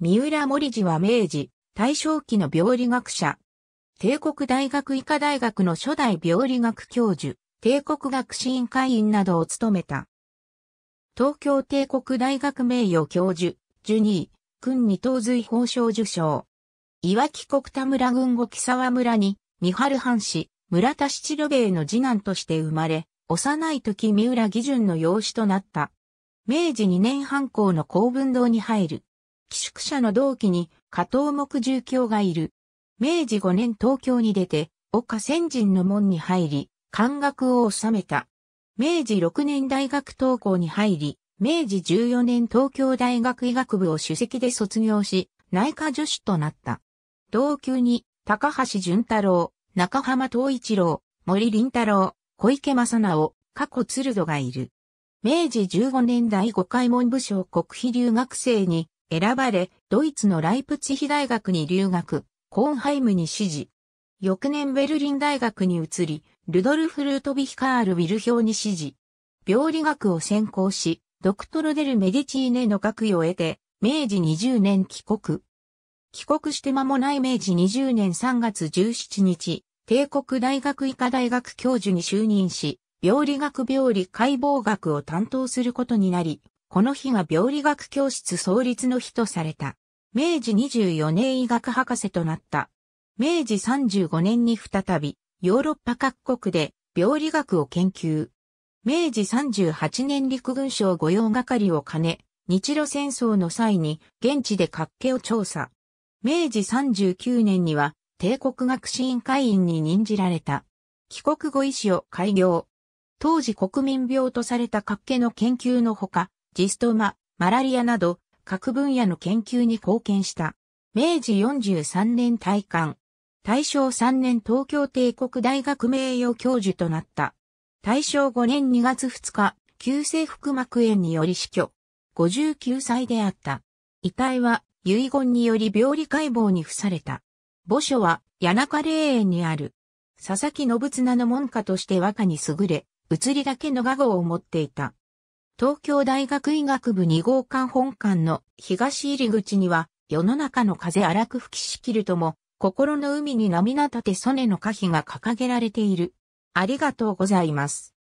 三浦森次は明治、大正期の病理学者。帝国大学医科大学の初代病理学教授、帝国学士院会員などを務めた。東京帝国大学名誉教授、ジュニー、君二等随宝章受賞。岩木国田村郡後木沢村に、三春藩士、村田七路兵衛の次男として生まれ、幼い時三浦義順の養子となった。明治2年半校の公文堂に入る。寄宿舎の同期に加藤木住教がいる。明治5年東京に出て、岡先人の門に入り、漢学を収めた。明治6年大学東校に入り、明治14年東京大学医学部を主席で卒業し、内科助手となった。同級に、高橋淳太郎、中浜東一郎、森林太郎、小池正直、過去鶴戸がいる。明治15年第5回文部省国費留学生に選ばれ、ドイツのライプツヒ大学に留学、コーンハイムに指示。翌年ベルリン大学に移り、ルドルフ・ルートビヒカール・ウィル表に指示。病理学を専攻し、ドクトロデル・メディチーネの学位を得て、明治20年帰国。帰国して間もない明治20年3月17日、帝国大学医科大学教授に就任し、病理学病理解剖学を担当することになり、この日が病理学教室創立の日とされた。明治24年医学博士となった。明治35年に再び、ヨーロッパ各国で病理学を研究。明治38年陸軍省御用係を兼ね、日露戦争の際に現地で活気を調査。明治39年には帝国学士院会員に任じられた。帰国後医師を開業。当時国民病とされた活気の研究のほか、ジストマ、マラリアなど各分野の研究に貢献した。明治43年退官。大正3年東京帝国大学名誉教授となった。大正5年2月2日、急性腹膜炎により死去。59歳であった。遺体は遺言により病理解剖に付された。墓所は谷中霊園にある。佐々木信綱の門下として和歌に優れ、移りだけの画号を持っていた。東京大学医学部2号館本館の東入り口には、世の中の風荒く吹きしきるとも、心の海に波立て曽根の歌碑が掲げられている。ありがとうございます。